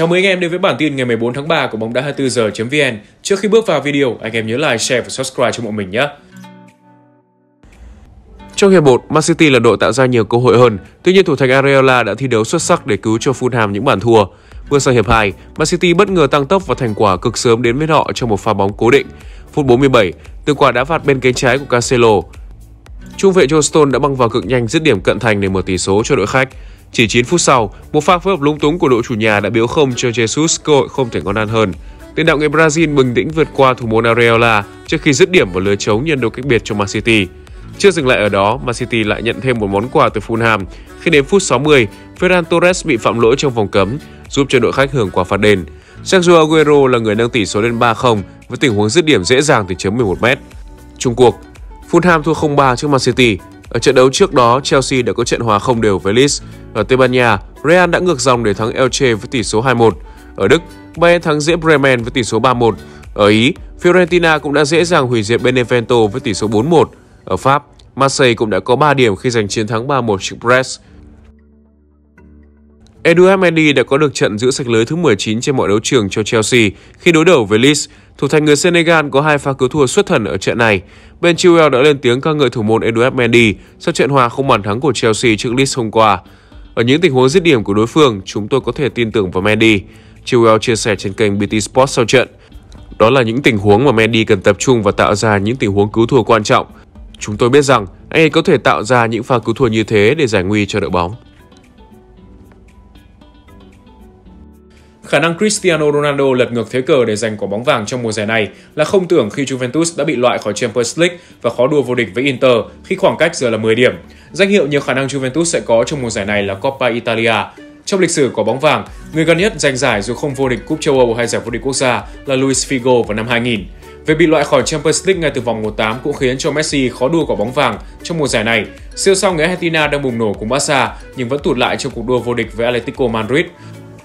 Chào mừng anh em đến với bản tin ngày 14 tháng 3 của bóng đá 24 giờ.vn. Trước khi bước vào video, anh em nhớ like, share và subscribe cho bọn mình nhé. Trong hiệp 1, Man City là đội tạo ra nhiều cơ hội hơn, tuy nhiên thủ thành Areola đã thi đấu xuất sắc để cứu cho Fulham những bàn thua. Bước sang hiệp 2, Man City bất ngờ tăng tốc và thành quả cực sớm đến với họ trong một pha bóng cố định. Phút 47, từ quả đá phạt bên cánh trái của Cancelo. Trung vệ John Stone đã băng vào cực nhanh dứt điểm cận thành để mở tỷ số cho đội khách. Chỉ 9 phút sau, một pha phối hợp lúng túng của đội chủ nhà đã biếu không cho Jesus cơ hội không thể ngon ăn hơn. Tiền đạo người Brazil bình tĩnh vượt qua thủ môn Areola trước khi dứt điểm vào lưới trống nhân đôi cách biệt cho Man City. Chưa dừng lại ở đó, Man City lại nhận thêm một món quà từ Fulham khi đến phút 60, Ferran Torres bị phạm lỗi trong vòng cấm, giúp cho đội khách hưởng quả phạt đền. Sergio Aguero là người nâng tỷ số lên 3-0 với tình huống dứt điểm dễ dàng từ chấm 11m. Trung cuộc, Fulham thua 0-3 trước Man City. Ở trận đấu trước đó, Chelsea đã có trận hòa không đều với Leeds. Ở Tây Ban Nha, Real đã ngược dòng để thắng Elche với tỷ số 2-1. Ở Đức, Bayern thắng dễ Bremen với tỷ số 3-1. Ở Ý, Fiorentina cũng đã dễ dàng hủy diệt Benevento với tỷ số 4-1. Ở Pháp, Marseille cũng đã có 3 điểm khi giành chiến thắng 3-1 trước Brest. Eduard Mendy đã có được trận giữ sạch lưới thứ 19 trên mọi đấu trường cho Chelsea khi đối đầu với Leeds. Thủ thành người Senegal có hai pha cứu thua xuất thần ở trận này. Ben Chilwell đã lên tiếng ca ngợi thủ môn Eduard Mendy sau trận hòa không bàn thắng của Chelsea trước Leeds hôm qua. Ở những tình huống dứt điểm của đối phương, chúng tôi có thể tin tưởng vào Mendy. Chilwell chia sẻ trên kênh BT Sport sau trận. Đó là những tình huống mà Mendy cần tập trung và tạo ra những tình huống cứu thua quan trọng. Chúng tôi biết rằng anh ấy có thể tạo ra những pha cứu thua như thế để giải nguy cho đội bóng. Khả năng Cristiano Ronaldo lật ngược thế cờ để giành quả bóng vàng trong mùa giải này là không tưởng khi Juventus đã bị loại khỏi Champions League và khó đua vô địch với Inter khi khoảng cách giờ là 10 điểm. Danh hiệu nhiều khả năng Juventus sẽ có trong mùa giải này là Coppa Italia. Trong lịch sử quả bóng vàng, người gần nhất giành giải dù không vô địch Cúp châu Âu hay giải vô địch quốc gia là Luis Figo vào năm 2000. Việc bị loại khỏi Champions League ngay từ vòng 1/8 cũng khiến cho Messi khó đua quả bóng vàng trong mùa giải này. Siêu sao người Argentina đang bùng nổ cùng Barca nhưng vẫn tụt lại trong cuộc đua vô địch với Atletico Madrid.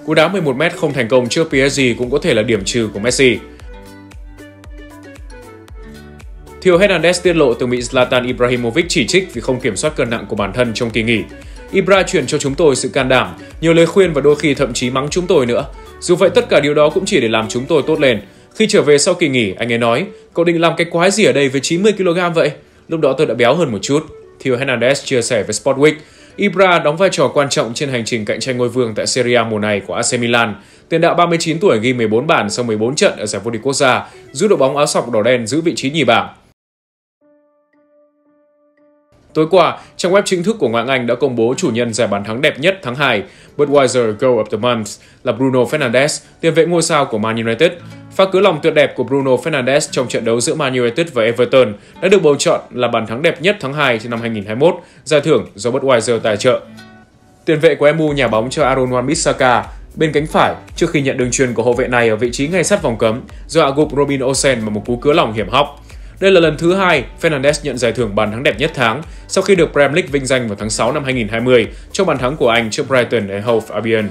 Cú đá 11m không thành công trước PSG cũng có thể là điểm trừ của Messi. Theo Hernandez tiết lộ từng bị Zlatan Ibrahimovic chỉ trích vì không kiểm soát cân nặng của bản thân trong kỳ nghỉ. Ibra truyền cho chúng tôi sự can đảm, nhiều lời khuyên và đôi khi thậm chí mắng chúng tôi nữa. Dù vậy tất cả điều đó cũng chỉ để làm chúng tôi tốt lên. Khi trở về sau kỳ nghỉ, anh ấy nói, cậu định làm cái quái gì ở đây với 90kg vậy? Lúc đó tôi đã béo hơn một chút. Theo Hernandez chia sẻ với Sportweek, Ibra đóng vai trò quan trọng trên hành trình cạnh tranh ngôi vương tại Serie A mùa này của AC Milan. Tiền đạo 39 tuổi ghi 14 bàn sau 14 trận ở giải vô địch quốc gia, giúp đội bóng áo sọc đỏ đen giữ vị trí nhì bảng. Tối qua, trang web chính thức của Ngoại Anh đã công bố chủ nhân giải bàn thắng đẹp nhất tháng 2, Budweiser Goal of the Month là Bruno Fernandes, tiền vệ ngôi sao của Man United. Pha cứ lòng tuyệt đẹp của Bruno Fernandes trong trận đấu giữa Man United và Everton đã được bầu chọn là bàn thắng đẹp nhất tháng 2 năm 2021, giải thưởng do Budweiser tài trợ. Tiền vệ của MU nhà bóng cho Aaron Wan-Bissaka bên cánh phải trước khi nhận đường truyền của hậu vệ này ở vị trí ngay sát vòng cấm do gục Robin Olsen bằng một cú cứa lòng hiểm hóc. Đây là lần thứ hai Fernandes nhận giải thưởng bàn thắng đẹp nhất tháng sau khi được Premier League vinh danh vào tháng 6 năm 2020 trong bàn thắng của anh trước Brighton and Hove Albion.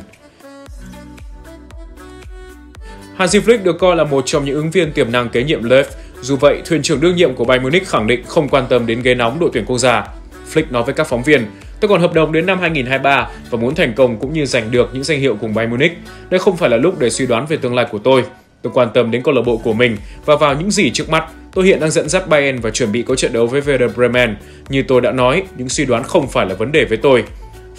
Hansi Flick được coi là một trong những ứng viên tiềm năng kế nhiệm Löw. Dù vậy, thuyền trưởng đương nhiệm của Bayern Munich khẳng định không quan tâm đến ghế nóng đội tuyển quốc gia. Flick nói với các phóng viên, Tôi còn hợp đồng đến năm 2023 và muốn thành công cũng như giành được những danh hiệu cùng Bayern Munich. Đây không phải là lúc để suy đoán về tương lai của tôi. Tôi quan tâm đến câu lạc bộ của mình và vào những gì trước mắt. Tôi hiện đang dẫn dắt Bayern và chuẩn bị có trận đấu với Werder Bremen. Như tôi đã nói, những suy đoán không phải là vấn đề với tôi.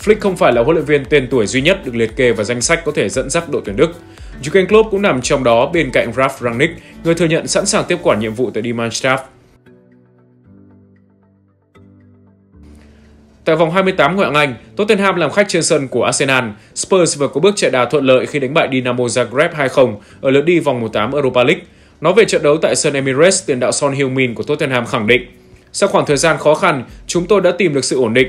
Flick không phải là huấn luyện viên tên tuổi duy nhất được liệt kê vào danh sách có thể dẫn dắt đội tuyển Đức. Jurgen Klopp cũng nằm trong đó bên cạnh Ralf Rangnick, người thừa nhận sẵn sàng tiếp quản nhiệm vụ tại Die Mannschaft. Tại vòng 28 Ngoại hạng Anh, Tottenham làm khách trên sân của Arsenal. Spurs vừa có bước chạy đà thuận lợi khi đánh bại Dinamo Zagreb 2-0 ở lượt đi vòng 1/8 Europa League. Nói về trận đấu tại sân Emirates, tiền đạo Son Heung-min của Tottenham khẳng định: Sau khoảng thời gian khó khăn, chúng tôi đã tìm được sự ổn định.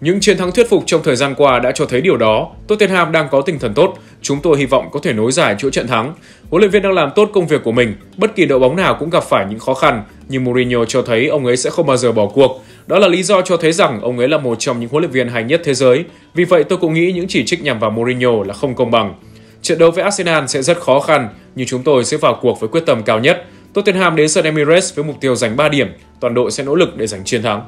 Những chiến thắng thuyết phục trong thời gian qua đã cho thấy điều đó. Tottenham đang có tinh thần tốt. Chúng tôi hy vọng có thể nối dài chuỗi trận thắng. Huấn luyện viên đang làm tốt công việc của mình. Bất kỳ đội bóng nào cũng gặp phải những khó khăn, nhưng Mourinho cho thấy ông ấy sẽ không bao giờ bỏ cuộc. Đó là lý do cho thấy rằng ông ấy là một trong những huấn luyện viên hay nhất thế giới. Vì vậy tôi cũng nghĩ những chỉ trích nhằm vào Mourinho là không công bằng. Trận đấu với Arsenal sẽ rất khó khăn, nhưng chúng tôi sẽ vào cuộc với quyết tâm cao nhất. Tottenham đến sân Emirates với mục tiêu giành 3 điểm, toàn đội sẽ nỗ lực để giành chiến thắng.